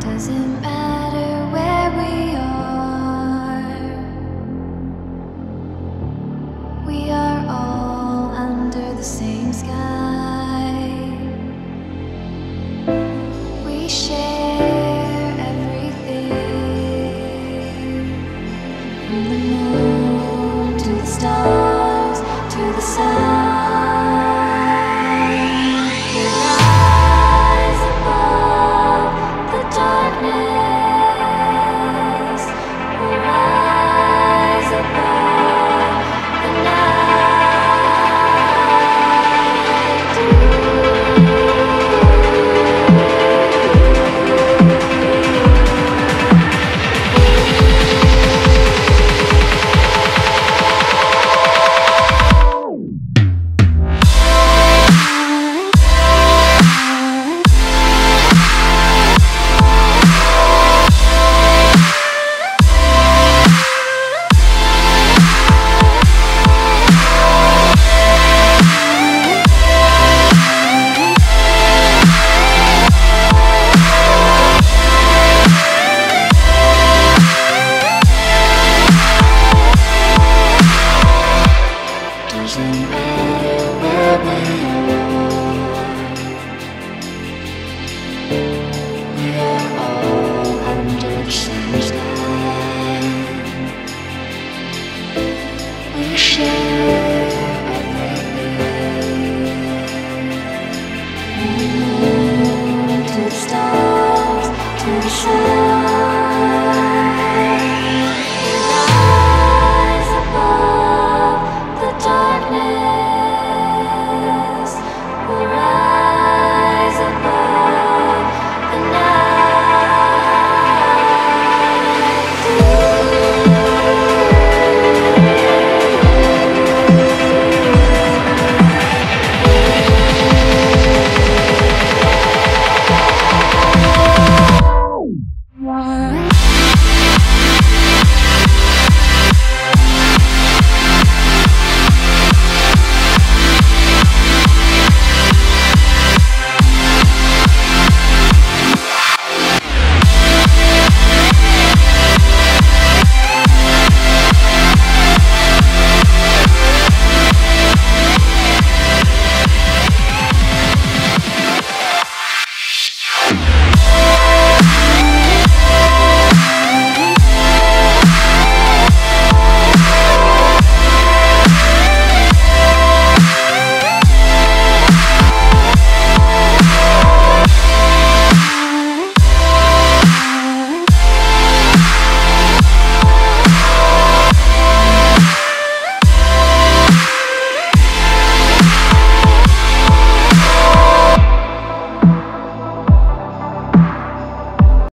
Doesn't matter where we are, we are all under the same sky. We share everything from the moon to the stars to the sun. Darkness. From